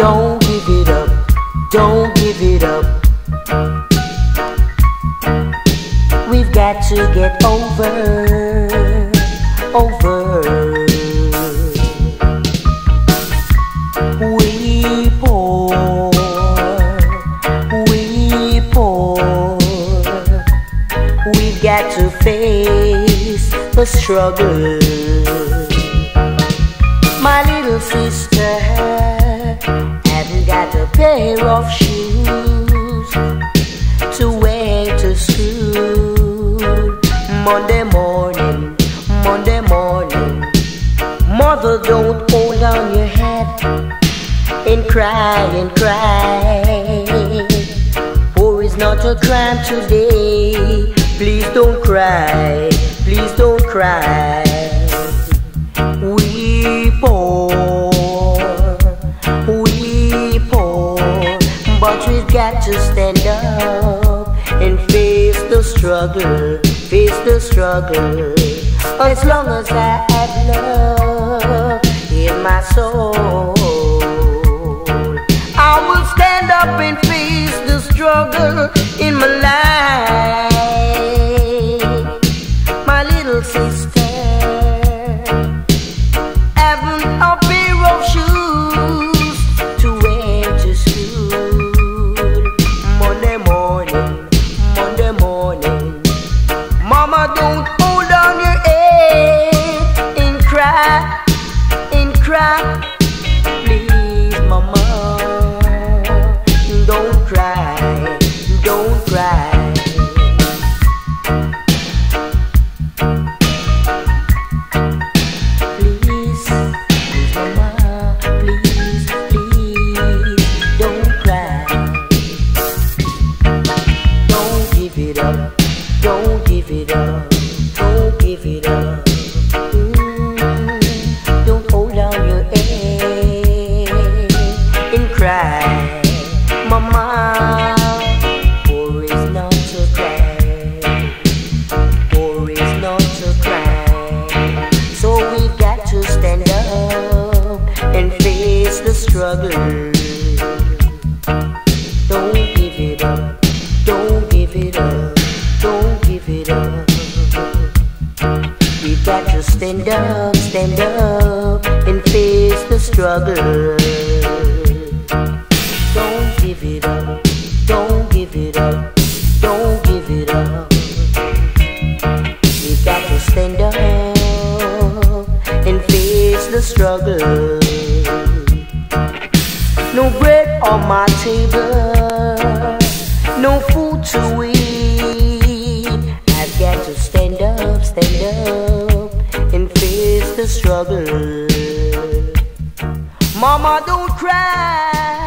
Don't give it up, don't give it up. We've got to get over, over. We poor, we poor. We've got to face the struggle. My little sister pair of shoes to wear to school. Monday morning, Monday morning. Mother, don't hold down your head and cry and cry. War is not a crime today. Please don't cry, please don't cry. Got to stand up and face the struggle, face the struggle. As long as I have love in my soul, I will stand up and face the struggle in my life. Cry, and cry. Please, mama, don't cry, don't cry. Please, please, mama, please, please, don't cry. Don't give it up, don't give it up, don't give it up. Stand up, stand up and face the struggle. Don't give it up, don't give it up, don't give it up. We've got to stand up and face the struggle. On my table, no food to eat. I've got to stand up, stand up and face the struggle. Mama, don't cry.